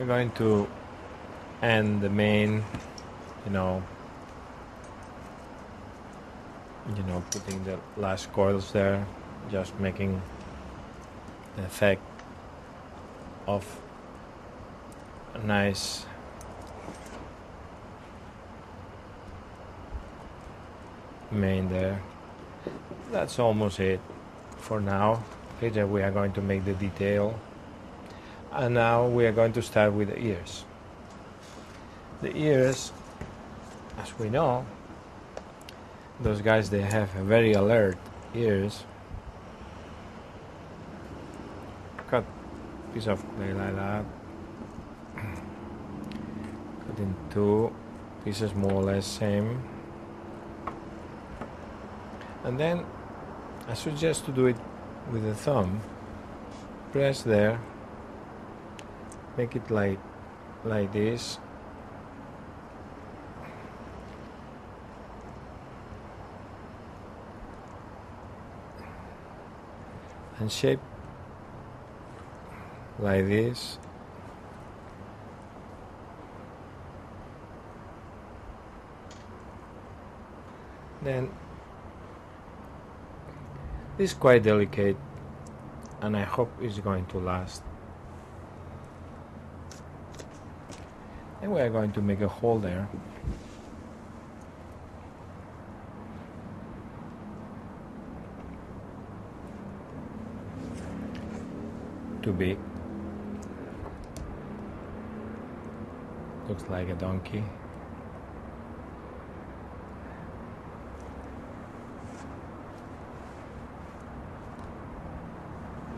We're going to end the mane, you know, you know, putting the last coils there, just making the effect of a nice mane there. That's almost it for now. Later we are going to make the detail. And now we are going to start with the ears. The ears, as we know, those guys they have very alert ears. Cut piece of clay like that. Cut in two pieces more or less same. And then I suggest to do it with the thumb. Press there. Make it like like this. And shape like this. Then this is quite delicate and I hope it's going to last. And we are going to make a hole there. Too big. Looks like a donkey.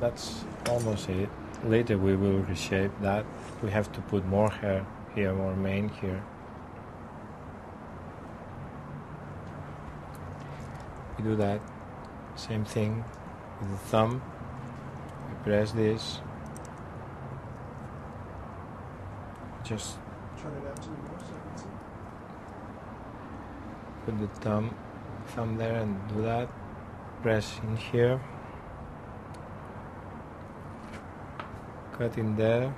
that's almost it. Later we will reshape that. We have to put more hair here, more mane here. We do that. Same thing with the thumb. We press this. Just Turn it out to more so I can see. put the thumb thumb there and do that. Press in here. Cut in there.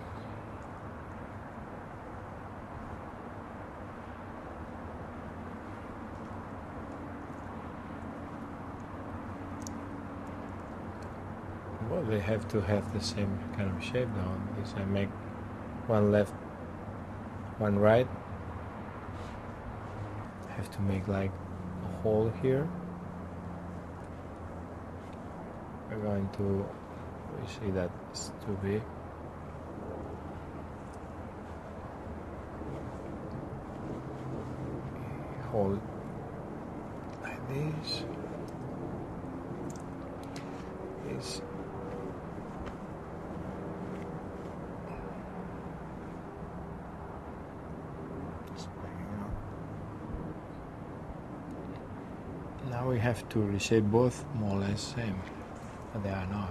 Well, they have to have the same kind of shape now. Because I make one left, one right. I have to make like a hole here. We're going to we see that it's too big. Hold like this. This Now we have to reshape both more or less same, but they are not.